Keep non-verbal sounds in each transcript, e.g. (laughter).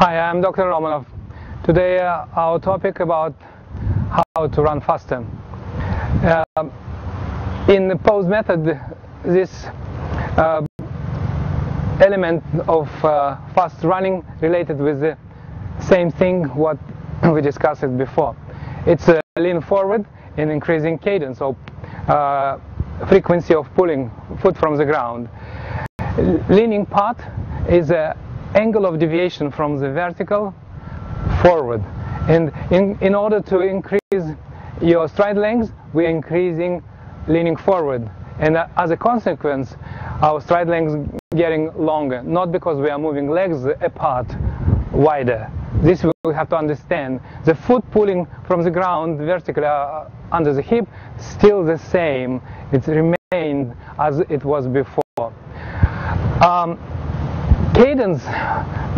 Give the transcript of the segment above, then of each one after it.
Hi, I'm Dr. Romanov. Today uh, our topic about how to run faster. Uh, in the pose method, this uh, element of uh, fast running related with the same thing what (coughs) we discussed before. It's a lean forward in increasing cadence or uh, frequency of pulling foot from the ground. Leaning part is a angle of deviation from the vertical forward. And in, in order to increase your stride length, we're increasing leaning forward. And uh, as a consequence, our stride length getting longer, not because we are moving legs apart wider. This we have to understand. The foot pulling from the ground vertically uh, under the hip, still the same. It remained as it was before. Um, cadence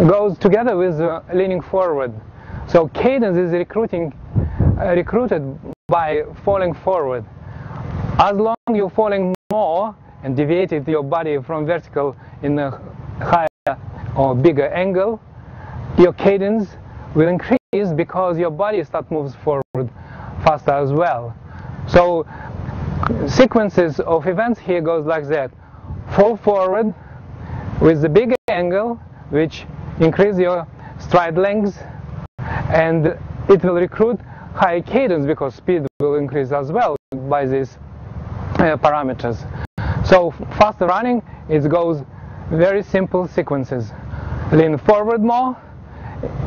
goes together with uh, leaning forward. So cadence is recruiting, uh, recruited by falling forward. As long you're falling more and deviated your body from vertical in a higher or bigger angle, your cadence will increase because your body start moves forward faster as well. So sequences of events here goes like that. Fall forward with the bigger angle which increase your stride length and it will recruit high cadence because speed will increase as well by these uh, parameters. So fast running it goes very simple sequences. Lean forward more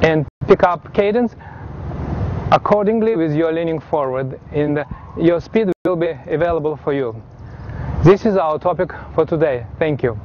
and pick up cadence accordingly with your leaning forward and your speed will be available for you. This is our topic for today. Thank you.